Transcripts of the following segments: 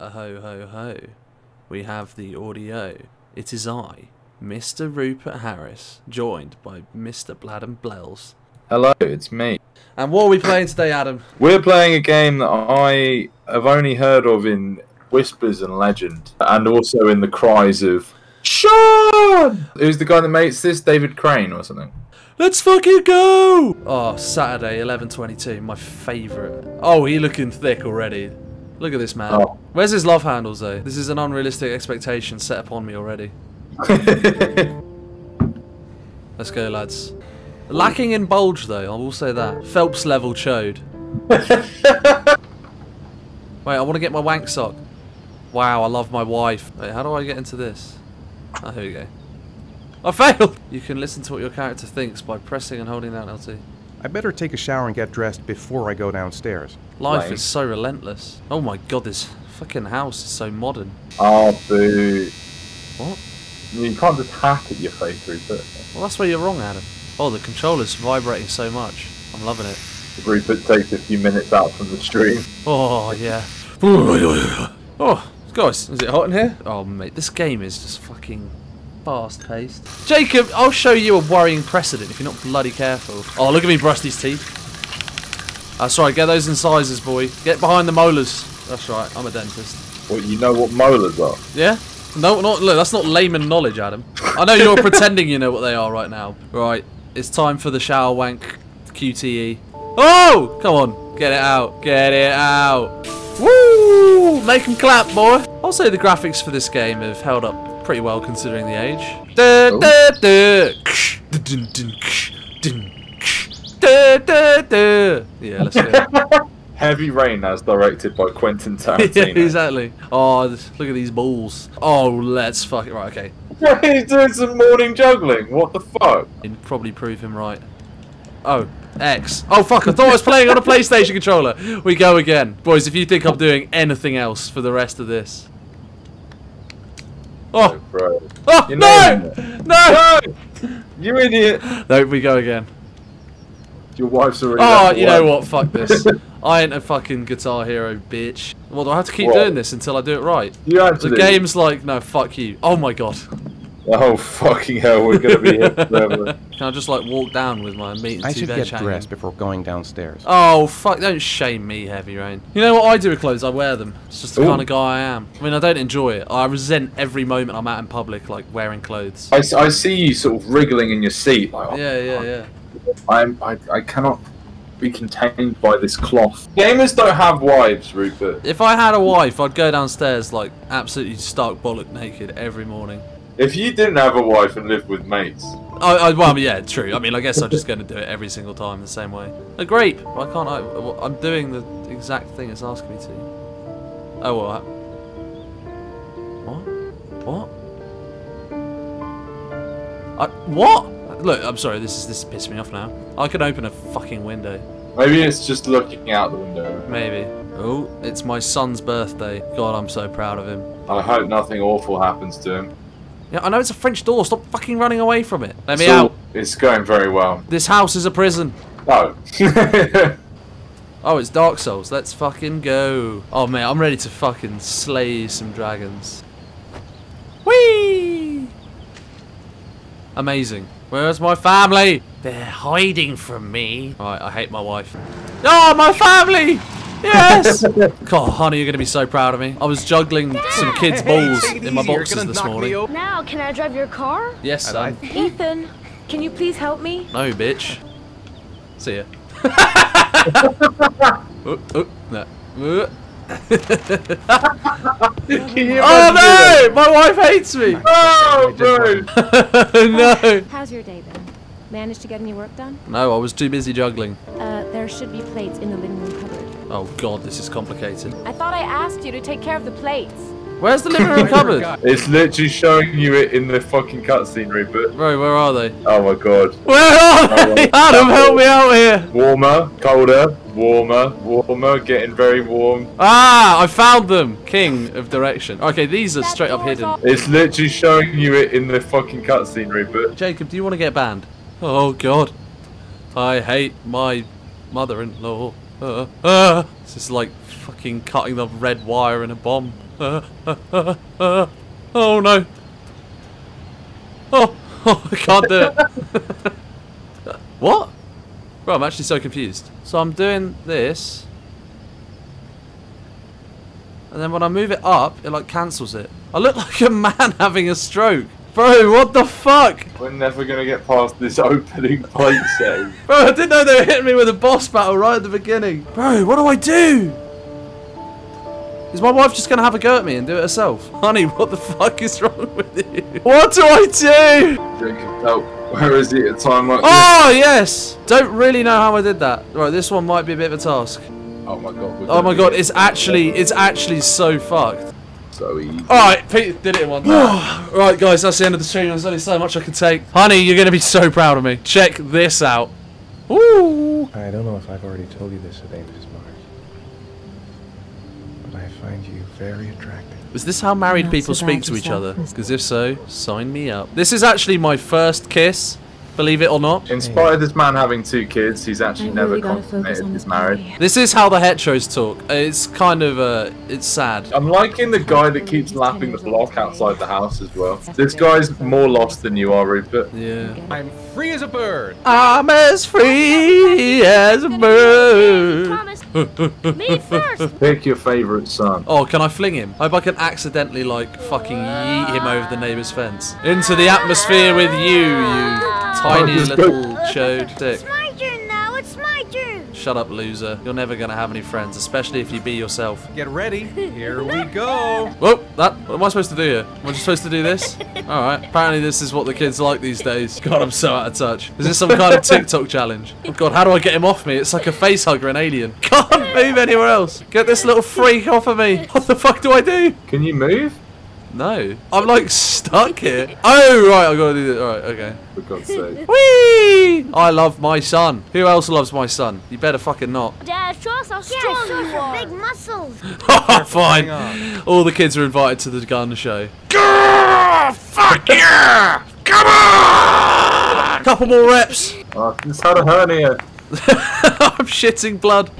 A ho ho ho. We have the audio. It is I, Mr. Rupert Harris, joined by Mr. Bladden Blells. Hello, it's me. And what are we playing today, Adam? We're playing a game that I have only heard of in whispers and legend, and also in the cries of Sean. Who's the guy that makes this? David Crane or something? Let's fucking go! Oh, Saturday, 11.22, my favourite. Oh, he looking thick already. Look at this man. Oh. Where's his love handles, though? This is an unrealistic expectation set upon me already. Let's go, lads. Lacking in bulge, though, I will say that. Phelps level chode. Wait, I want to get my wank sock. Wow, I love my wife. Wait, how do I get into this? Oh, here we go. I failed! You can listen to what your character thinks by pressing and holding down LT. I better take a shower and get dressed before I go downstairs. Life Lame. is so relentless. Oh my god, this fucking house is so modern. oh, boo. What? You can't just hack at your face, Rupert. Well, that's where you're wrong, Adam. Oh, the controller's vibrating so much. I'm loving it. Rupert takes a few minutes out from the stream. Oh, oh, yeah. Oh, guys, is it hot in here? Oh, mate, this game is just fucking fast-paced. Jacob, I'll show you a worrying precedent if you're not bloody careful. Oh, look at me brush these teeth. That's right, get those incisors, boy. Get behind the molars. That's right, I'm a dentist. Well, you know what molars are? Yeah? No, not look. That's not layman knowledge, Adam. I know you're pretending you know what they are right now. Right, it's time for the shower wank QTE. Oh, come on, get it out, get it out. Woo! Make 'em clap, boy. I'll say the graphics for this game have held up pretty well considering the age. Da, da, da. Yeah, let's go. Heavy Rain as directed by Quentin yeah, Tarantino. exactly. Oh, look at these balls. Oh, let's fuck it. Right, okay. He's doing some morning juggling. What the fuck? You'd probably prove him right. Oh, X. Oh, fuck, I thought I was playing on a PlayStation controller. We go again. Boys, if you think I'm doing anything else for the rest of this. Oh, Bro. oh You're no! No! No! You idiot! No, we go again. Your wife's already. Oh, you know what? Fuck this. I ain't a fucking Guitar Hero, bitch. Well, do I have to keep What? doing this until I do it right? You The actually. game's like, no, fuck you. Oh my god. Oh fucking hell! We're gonna be here forever. Can I just like walk down with my meat and I two should get hanging? dressed before going downstairs. Oh fuck! Don't shame me, Heavy Rain. You know what I do with clothes? I wear them. It's just the Ooh. kind of guy I am. I mean, I don't enjoy it. I resent every moment I'm out in public, like wearing clothes. I see you sort of wriggling in your seat. Like, oh, Yeah, yeah, yeah. I'm. I, I cannot be contained by this cloth. Gamers don't have wives, Rupert. If I had a wife, I'd go downstairs like absolutely stark bollock naked every morning. If you didn't have a wife and lived with mates, I, I, well, yeah, true. I mean, I guess I'm just going to do it every single time the same way. A grape. Why can't I? I'm doing the exact thing it's asking me to. Oh, well. I- What? What? I, what? Look, I'm sorry. This is this is pissing me off now. I could open a fucking window. maybe it's just looking out the window. Maybe. Oh, it's my son's birthday. God, I'm so proud of him. I hope nothing awful happens to him. Yeah, I know it's a French door. Stop fucking running away from it. Let me So, out. It's going very well. This house is a prison. No. Oh, it's Dark Souls. Let's fucking go. Oh, man, I'm ready to fucking slay some dragons. Whee! Amazing. Where's my family? They're hiding from me. Alright, I hate my wife. Oh, my family! Yes! God, honey, you're going to be so proud of me. I was juggling some kids' balls in my boxes this morning. Now, can I drive your car? Yes, son. Ethan, can you please help me? No, bitch. See ya. oh, oh, no. Oh no! My wife hates me! Oh, bro. no! How's your day then? Managed to get any work done? No, I was too busy juggling. Uh, there should be plates in the living room cupboard. Oh god, this is complicated. I thought I asked you to take care of the plates. Where's the living room cupboard? It's literally showing you it in the fucking cutscene, Rupert. Bro, where are they? Oh my god. Where are they? Adam, help me out here! Warmer, colder, warmer, warmer, getting very warm. Ah, I found them! King of direction. Okay, these are straight up hidden. It's literally showing you it in the fucking cutscene, Rupert. Jacob, do you want to get banned? Oh god. I hate my mother-in-law. Uh, uh. This is like fucking cutting the red wire in a bomb. uh, uh, uh, uh. Oh no. Oh, oh I can't do it. what? Bro, I'm actually so confused. So I'm doing this. And then when I move it up, it like cancels it. I look like a man having a stroke. Bro, what the fuck? We're never gonna get past this opening plate save. Bro, I didn't know they were hitting me with a boss battle right at the beginning. Bro, what do I do? Is my wife just gonna have a go at me and do it herself? Honey, what the fuck is wrong with you? What do I do? Jacob, help. Where is he at a time like this? Oh, yes! Don't really know how I did that. Right, this one might be a bit of a task. Oh my god. Oh my god, it's actually, it's actually so fucked. So easy. Alright, Pete did it in one. right, guys, that's the end of the stream. There's only so much I can take. Honey, you're gonna be so proud of me. Check this out. Woo! I don't know if I've already told you this today, Mrs. Mars. But I find you very attractive. Is this how married people speak to each other? Because if so, sign me up. This is actually my first kiss, believe it or not. In spite of this man having two kids, he's actually I never really gotta consummated his this marriage. party. This is how the heteros talk. It's kind of, uh, it's sad. I'm liking the guy that keeps lapping the block outside the house as well. This guy's more lost than you are, Rupert. Yeah. I'm free as a bird. I'm as free as a bird. Me first. Pick your favourite son. Oh, can I fling him? I hope I can accidentally, like, fucking yeet him over the neighbour's fence. Into the atmosphere with you, you tiny just little chode dick. It's my turn now. It's my turn. Shut up, loser. You're never gonna have any friends, especially if you be yourself. Get ready. Here we go. Whoa, that, what am I supposed to do here? Am I just supposed to do this? Alright, apparently this is what the kids like these days. God, I'm so out of touch. Is this some kind of TikTok challenge? Oh god, how do I get him off me? It's like a face hugger, an alien. Can't move anywhere else. Get this little freak off of me. What the fuck do I do? Can you move? No. I'm like stuck here. Oh, right, I gotta do this. Alright, okay. For God's sake. Whee! I love my son. Who else loves my son? You better fucking not. Dad, show us how strong Yeah, show you are. big muscles. Fine. All the kids are invited to the gun show. Fuck yeah! Come on! Couple more reps. Oh, I just had a hernia. I'm shitting blood.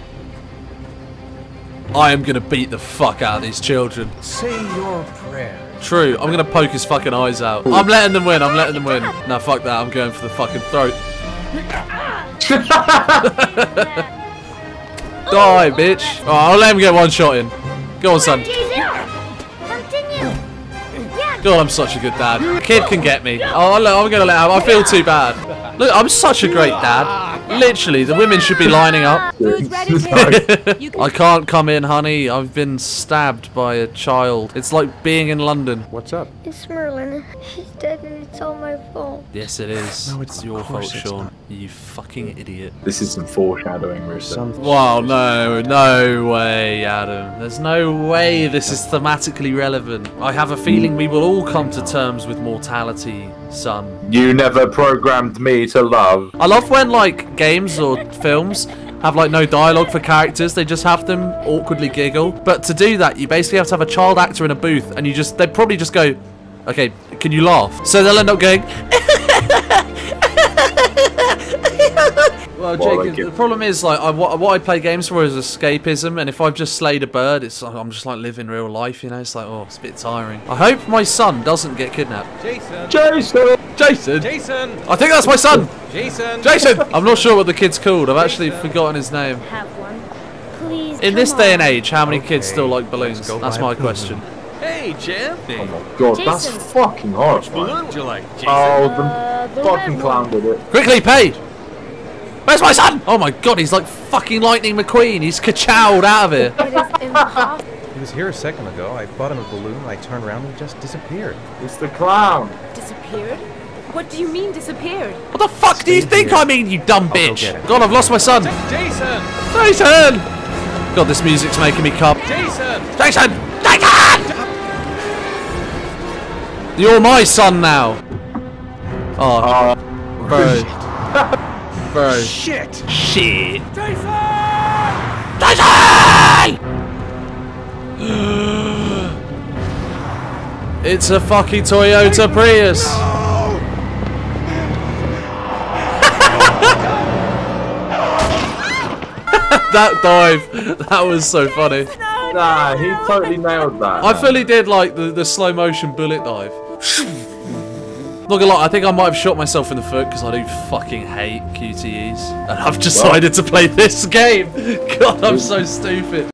I am gonna beat the fuck out of these children. Say your prayer. True, I'm gonna poke his fucking eyes out. I'm letting them win, I'm letting them win. No, fuck that, I'm going for the fucking throat. Die, bitch. Oh, I'll let him get one shot in. Go on, son. Continue. God, I'm such a good dad. Kid can get me. Oh, look, I'm gonna let him. I feel too bad. Look, I'm such a great dad. Literally, the women should be lining up. Food's ready, kid. You I can't come in, honey. I've been stabbed by a child. It's like being in London. What's up? it's Merlin. He's dead and it's all my fault. Yes, it is. No, it's- it's your fault, Sean. not. You fucking idiot. This is some foreshadowing, Russo. Some Wow, no, no way, Adam. There's no way this is thematically relevant. I have a feeling we will all come to terms with mortality, son. You never programmed me to love. I love when like games or films have like no dialogue for characters. They just have them awkwardly giggle. But to do that, you basically have to have a child actor in a booth, and you just they probably just go, "Okay, can you laugh?" So they'll end up going. Well, Well, Jacob, like the problem is like I, what, what I play games for is escapism, and if I've just slayed a bird, it's like, I'm just like living real life, you know. It's like oh, it's a bit tiring. I hope my son doesn't get kidnapped. Jason. Jason! Jason, Jason. I think that's my son. Jason. Jason! I'm not sure what the kid's called. I've actually forgotten his name. Have one. Please. In this come day and age, how many kids still like balloons? go That's my question. Hey, champ. Oh my god, that's Jason. fucking horrifying. Balloon would you like, Jason? Oh, Uh, the the fucking clown did it. Quickly, Paige! Where's my son? Oh my god, he's like fucking Lightning McQueen. He's ka-chowed out of here. It is impossible. He was here a second ago. I bought him a balloon. I turned around and he just disappeared. It's the clown. Disappeared? What do you mean disappeared? What the fuck do you Stay think. I mean, you dumb I'll go bitch? get. God, I've lost my son. Jason. Jason! God, this music's making me cup. Jason. Jason! Jason! You're my son now. Oh, Uh, bro. Bro. Shit. Shit. Jason! Jason! it's a fucking Toyota Prius. that dive, that was so funny. Nah, he totally nailed that. I fully did like the, the slow motion bullet dive. Not gonna lie, I think I might have shot myself in the foot because I do fucking hate QTEs. And I've decided to play this game. God, I'm so stupid.